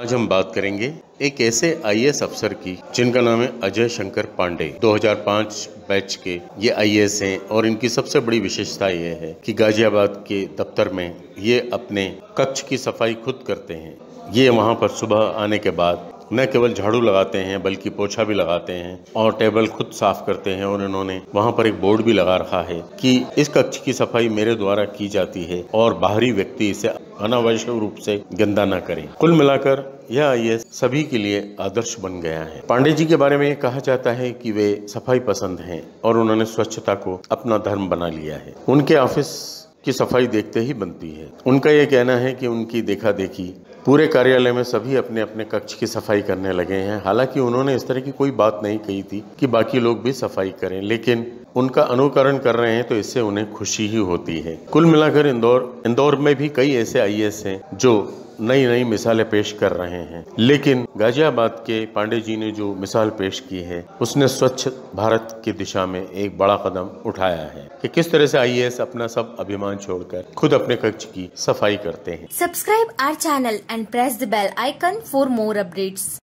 आज हम बात करेंगे एक ऐसे आईएएस अफसर की, जिनका नाम है अजय शंकर पांडे। 2005 बैच के ये आईएएस हैं और इनकी सबसे बड़ी विशेषता ये है कि गाजियाबाद के दफ्तर में ये अपने कक्ष की सफ़ाई खुद करते हैं। ये वहाँ पर सुबह आने के बाद न केवल झाड़ू लगाते हैं, बल्कि पोछा भी लगाते हैं और टेबल खुद साफ़ करते हैं और इन्होंने वहाँ पर एक बोर्ड भी लगा रखा है कि इस कक्ष की सफ़ाई मेरे द्वारा की जाती है और बाहरी व्यक्ति इसे अनावश्यक रूप से गंदा न करें। कुल मिलाकर यह आईएस सभी के लिए आदर्श बन गया है। पांडे जी के बारे में कहा जाता है कि वे सफ़ाई पसंद हैं और उन्होंने स्वच्छता को अपना धर्म बना लिया है। उनके ऑफ़िस की सफ़ाई देखते ही बनती है। उनका यह कहना है कि उनकी देखा देखी पूरे कार्यालय में सभी अपने अपने कक्ष की सफ़ाई करने लगे हैं। हालाँकि उन्होंने इस तरह की कोई बात नहीं कही थी कि बाकी लोग भी सफ़ाई करें, लेकिन उनका अनुकरण कर रहे हैं तो इससे उन्हें खुशी ही होती है। कुल मिलाकर इंदौर इंदौर में भी कई ऐसे आई हैं जो नई नई मिसालें पेश कर रहे हैं लेकिन गाजियाबाद के पांडे जी ने जो मिसाल पेश की है, उसने स्वच्छ भारत की दिशा में एक बड़ा कदम उठाया है कि किस तरह से आईएएस अपना सब अभिमान छोड़कर खुद अपने कक्ष की सफ़ाई करते हैं subscribe our channel and press the bell icon for more updates.